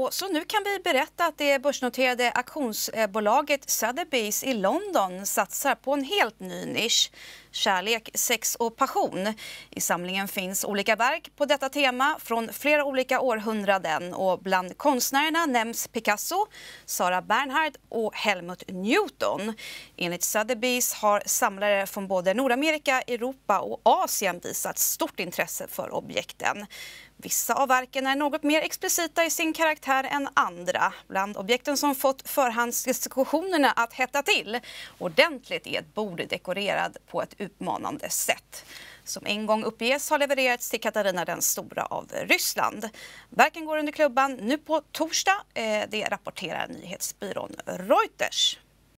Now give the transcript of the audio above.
Och så nu kan vi berätta att det börsnoterade auktionsbolaget Sotheby's i London satsar på en helt ny nisch. Kärlek, sex och passion. I samlingen finns olika verk på detta tema från flera olika århundraden och bland konstnärerna nämns Picasso, Sara Bernhardt och Helmut Newton. Enligt Sotheby's har samlare från både Nordamerika, Europa och Asien visat stort intresse för objekten. Vissa av verken är något mer explicita i sin karaktär än andra. Bland objekten som fått förhandsdiskussionerna att hetta till ordentligt är ett bord dekorerad på ett utmanande sätt som en gång uppges ha levererats till Katarina den stora av Ryssland. Verken går under klubban nu på torsdag. Eh, det rapporterar nyhetsbyrån Reuters.